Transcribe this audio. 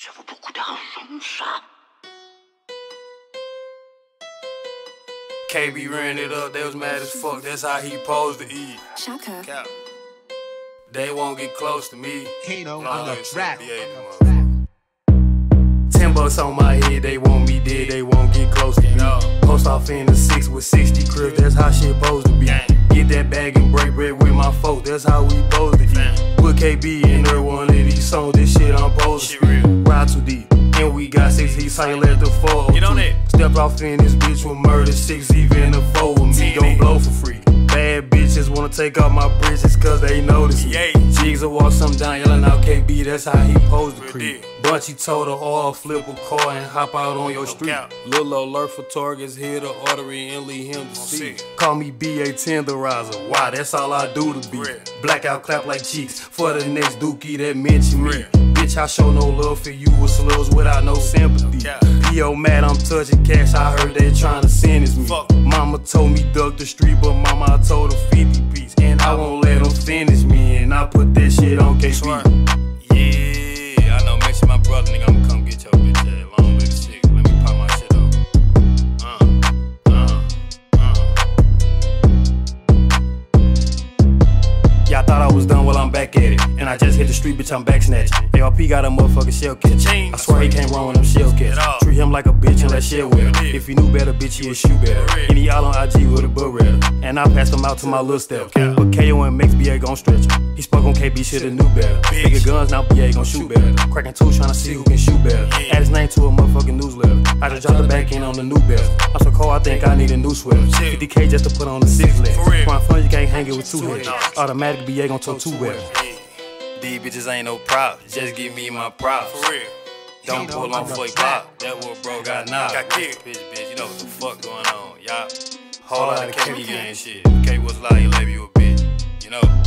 Ça vaut beaucoup d'argent, ça. KB ran it up, they was mad as fuck. That's how he posed to eat. Shaka. Cap. They won't get close to me. Kano on the it's track. 78, motherfucker. Ten bucks on my head, they want me dead, they won't get close to me. Post off in the six with 60 cribs, that's how shit supposed to be. Get that bag and break bread with my folk, that's how we supposed to eat. Put KB in every one of these songs, this shit I'm supposed to real. Six heat, saying let the fall. Get on it. Stepped off in this bitch with murder, six even a four with me, don't blow for free. Bad bitches wanna take off my bridges cause they notice me. Yay. Jigs will walk some down, yelling out KB, that's how he posed the creep. Bunchy told her oh, all flip a car and hop out on your street. Little alert for targets, hit the artery and leave him to see. Call me BA tenderizer, why? That's all I do to be. Blackout clap like cheeks for the next dookie that mention me. Bitch, I show no love for you with slugs without no sympathy. P.O. mad, I'm touching cash, I heard they tryna sentence me. Fuck. Mama told me duck the street, but mama I told her 50 piece. And I won't let them finish me, and I put that shit on. Swear. Yeah, I know. Make sure my brother, nigga, I'ma come get your bitch ass. Long the six. Let me pop my shit up. Uh, uh, uh. Yeah, I thought I was done, I'm back at it. And I just hit the street, bitch, I'm back snatching. ARP got a motherfucking shell catch. I swear he can't run with them shell catch. Treat him like a bitch and let shell with him. If he knew better, bitch, he'd shoot better. Any y'all on IG with a beretta. And I passed him out to my little step. But KO and Max BA gon' stretch him. He spoke on KB, shoulda knew better. Bigger guns, now BA gon' shoot better. Cracking two, tryna see who can shoot better. Add his name to a motherfucking newsletter. I just dropped the back end on the new belt. I'm so cold, I think I need a new sweater. Shit. 50k just to put on the six real. Find fun, you can't hang it with two heads. Automatic BA gon' tow two weapons. Yeah. These bitches ain't no props. Just give me my props. For real. Don't pull on for pop. That what bro got now. Got kicked. Bitch, bitch, you know what the fuck going on. Y'all whole lot of KB gang shit. K was like, he love you a bitch. You know.